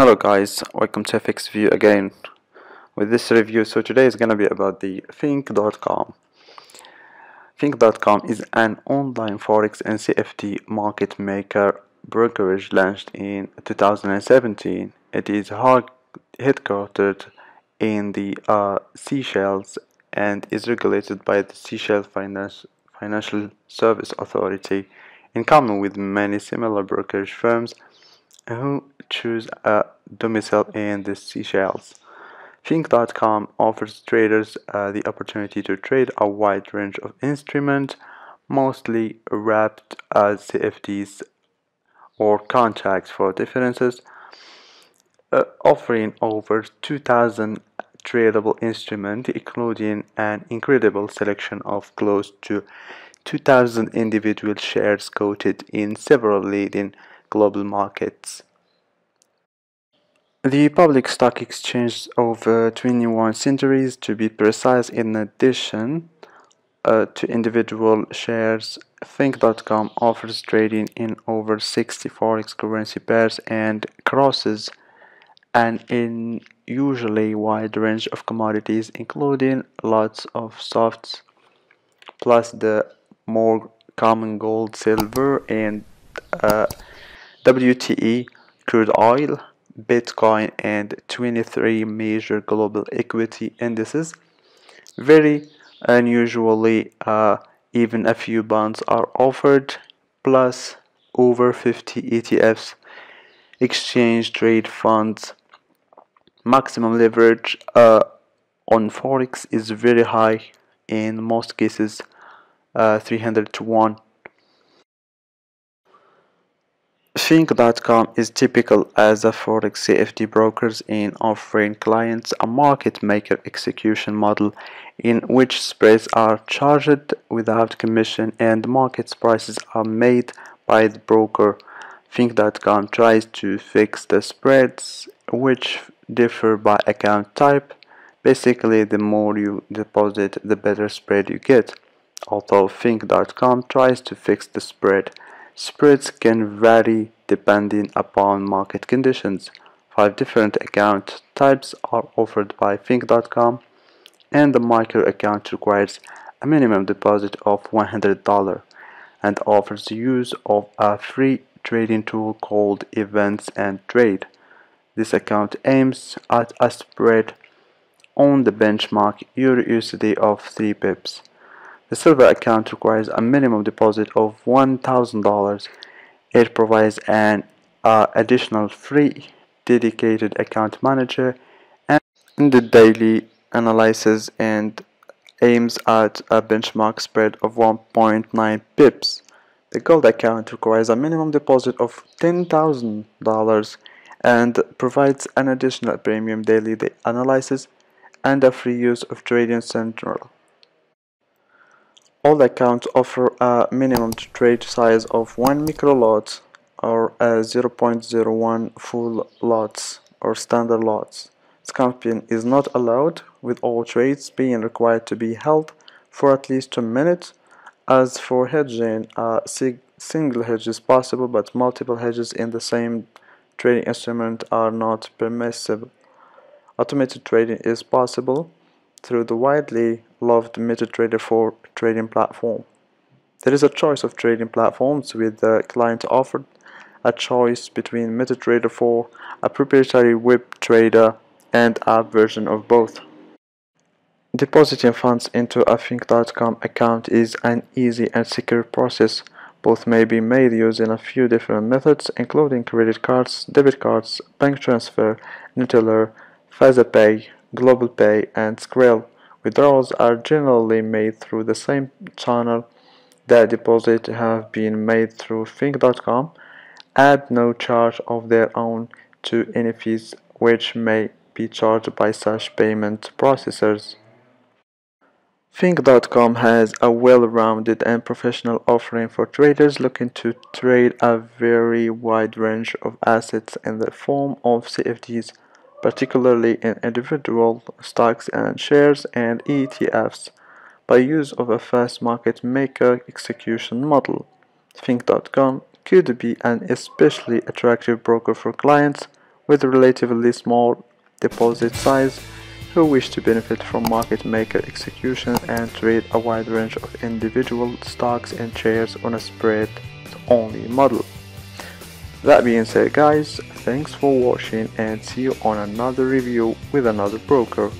Hello guys, welcome to FX View again with this review. So today is going to be about the Finq.com. Finq.com is an online forex and CFD market maker brokerage launched in 2017. It is headquartered in the uh, Seychelles and is regulated by the Seychelles Finance, Financial Service Authority in common with many similar brokerage firms who choose a domicile in the Seychelles. Finq.com offers traders uh, the opportunity to trade a wide range of instruments, mostly wrapped as CFDs or contracts for differences, uh, offering over 2,000 tradable instruments, including an incredible selection of close to 2,000 individual shares quoted in several leading global markets. The public stock exchange over 21 centuries to be precise in addition uh, to individual shares Finq.com offers trading in over 60 forex currency pairs and crosses an unusually wide range of commodities including lots of softs plus the more common gold silver and uh, WTI crude oil Bitcoin and 23 major global equity indices. Very unusually, uh, even a few bonds are offered, plus over 50 ETFs, exchange trade funds. Maximum leverage uh, on Forex is very high, in most cases, uh, 300 to 1. Finq.com is typical as a forex CFD brokers in offering clients a market maker execution model in which spreads are charged without commission and market prices are made by the broker. Finq.com tries to fix the spreads which differ by account type. Basically, the more you deposit, the better spread you get. Although Finq.com tries to fix the spread, Spreads can vary depending upon market conditions. Five different account types are offered by Finq.com and the micro account requires a minimum deposit of $100 and offers the use of a free trading tool called Events and Trade. This account aims at a spread on the benchmark EURUSD of 3 pips. The silver account requires a minimum deposit of $1,000. It provides an uh, additional free dedicated account manager and the daily analysis and aims at a benchmark spread of 1.9 pips. The gold account requires a minimum deposit of $10,000 and provides an additional premium daily analysis and a free use of Trading Central. All accounts offer a minimum trade size of 1 micro lot or 0.01 full lots or standard lots. Scalping is not allowed, with all trades being required to be held for at least 2 minutes. As for hedging, a single hedge is possible, but multiple hedges in the same trading instrument are not permissible. Automated trading is possible through the widely loved MetaTrader 4 trading platform. There is a choice of trading platforms with the client offered a choice between MetaTrader 4, a proprietary web trader, and app version of both. Depositing funds into a Finq.com account is an easy and secure process. Both may be made using a few different methods, including credit cards, debit cards, bank transfer, Neteller, Global Pay, and Skrill. Withdrawals are generally made through the same channel that deposits have been made through Finq.com. Add no charge of their own to any fees which may be charged by such payment processors. Finq.com has a well-rounded and professional offering for traders looking to trade a very wide range of assets in the form of CFDs, particularly in individual stocks and shares and ETFs, by use of a fast market maker execution model. Finq.com could be an especially attractive broker for clients with relatively small deposit size who wish to benefit from market maker execution and trade a wide range of individual stocks and shares on a spread only model. That being said guys, thanks for watching and see you on another review with another broker.